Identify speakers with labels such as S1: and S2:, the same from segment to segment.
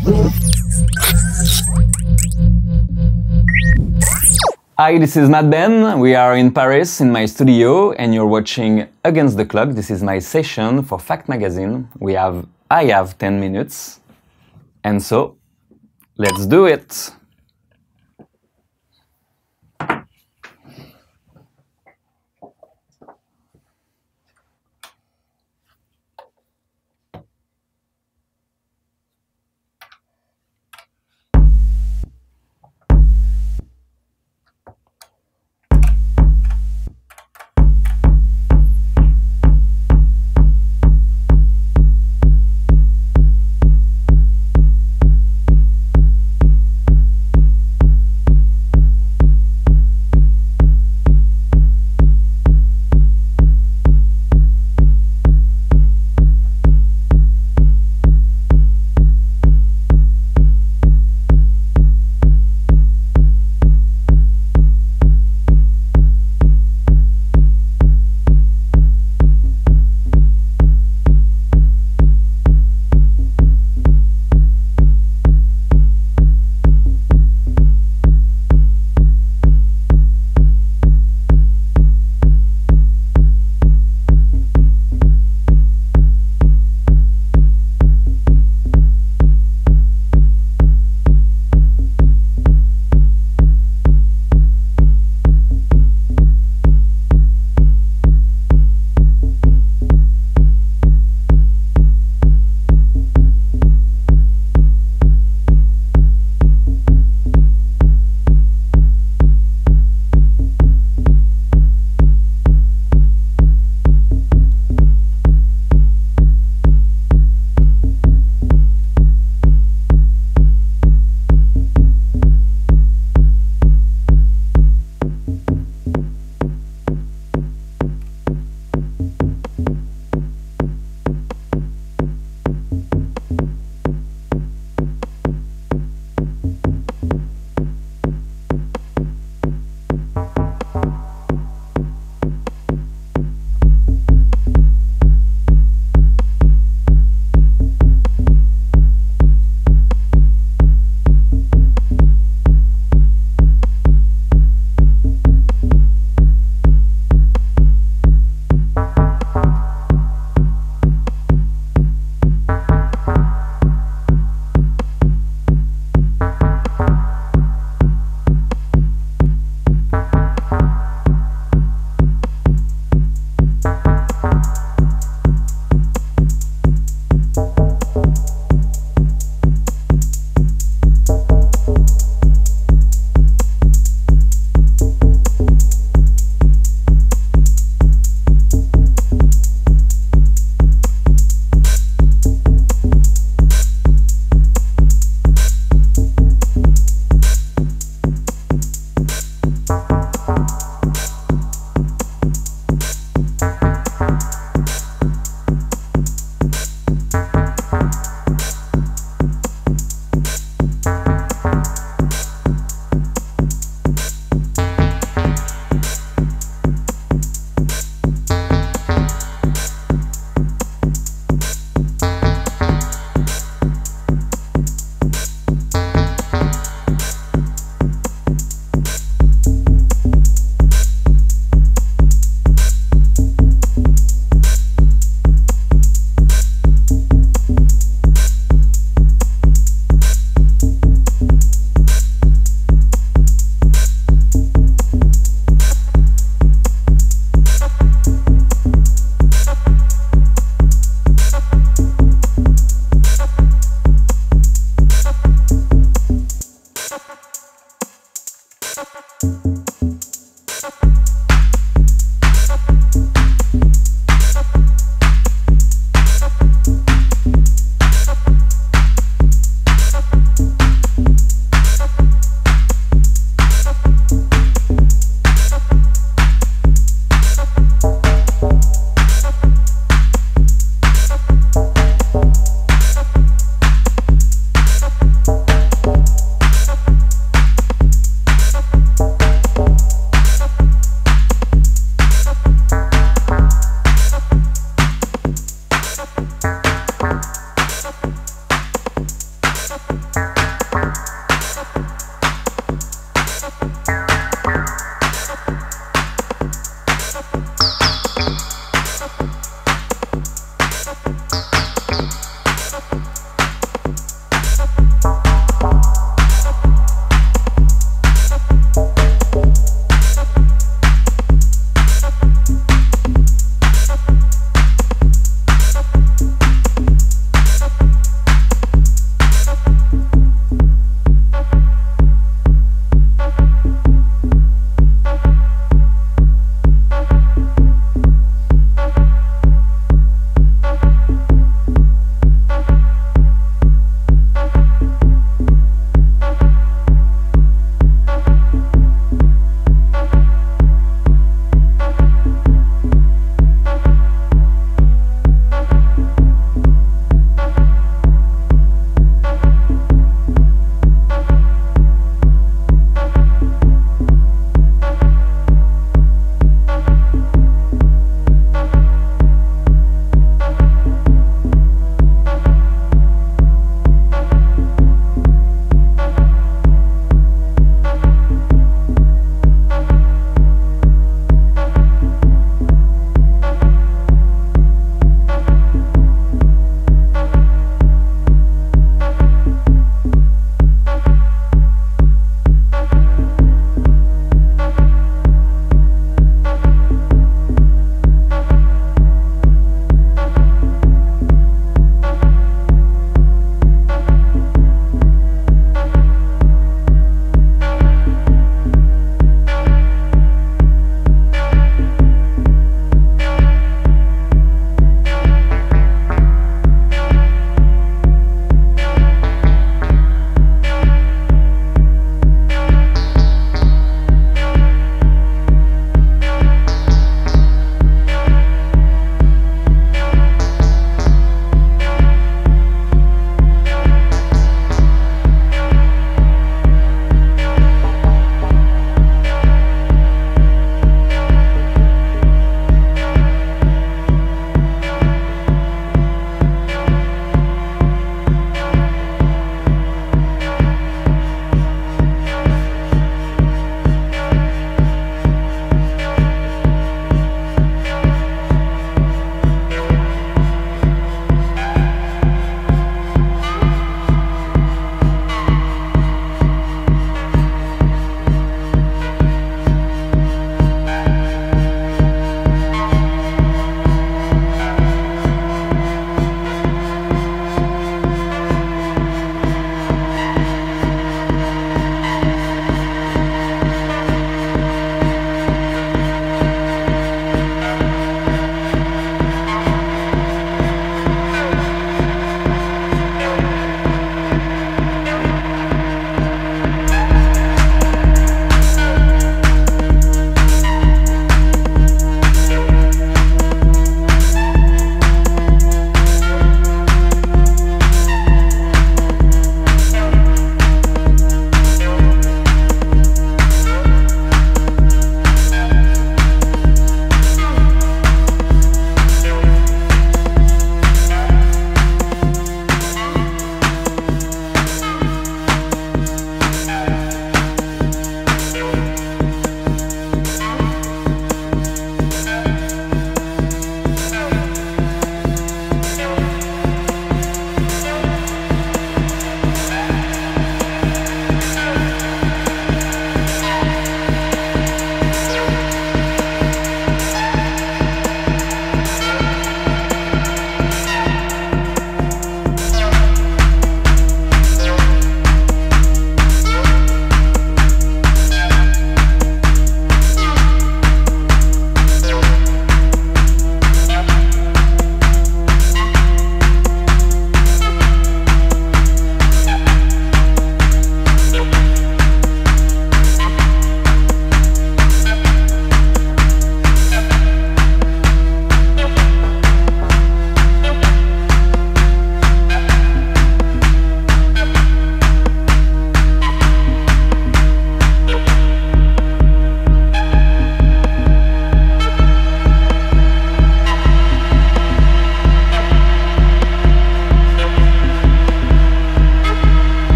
S1: Hi, this is Madben. We are in Paris in my studio and you're watching Against the Clock. This is my session for Fact Magazine. We have I have 10 minutes. And so, let's do it.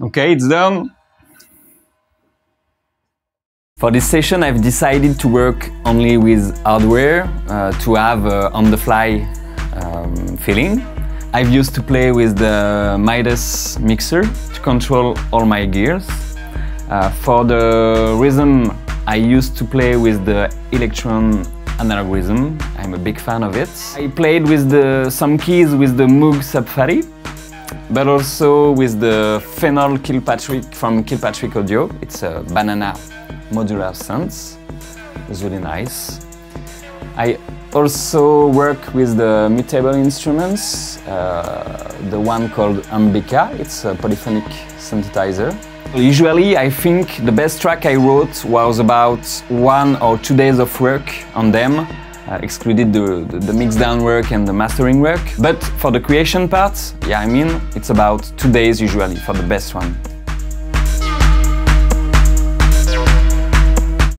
S1: Okay, it's done. For this session, I've decided to work only with hardware uh, to have uh, on-the-fly um, feeling. I've used to play with the Midas mixer to control all my gears. Uh, for the rhythm, I used to play with the Elektron Analog Rytm. I'm a big fan of it. I played with the, some keys with the Moog Sub-Phatty, but also with the Phenol Kilpatrick from Kilpatrick Audio. It's a banana modular synth. It's really nice. I also work with the mutable instruments, uh, the one called Ambika. It's a polyphonic synthesizer. Usually, I think the best track I wrote was about one or two days of work on them, uh, excluded the, the, the mix down work and the mastering work. But for the creation part, yeah, I mean, it's about two days usually for the best one.